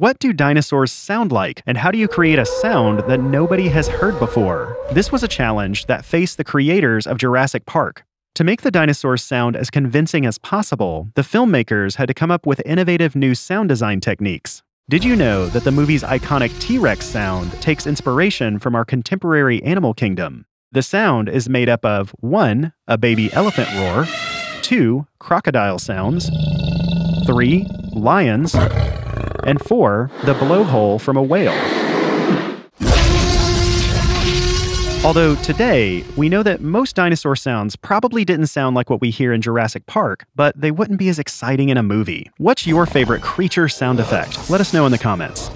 What do dinosaurs sound like, and how do you create a sound that nobody has heard before? This was a challenge that faced the creators of Jurassic Park. To make the dinosaurs sound as convincing as possible, the filmmakers had to come up with innovative new sound design techniques. Did you know that the movie's iconic T Rex sound takes inspiration from our contemporary animal kingdom? The sound is made up of 1. A baby elephant roar, 2. Crocodile sounds, 3. Lions, and 4. The blowhole from a whale. Although today, we know that most dinosaur sounds probably didn't sound like what we hear in Jurassic Park, but they wouldn't be as exciting in a movie. What's your favorite creature sound effect? Let us know in the comments.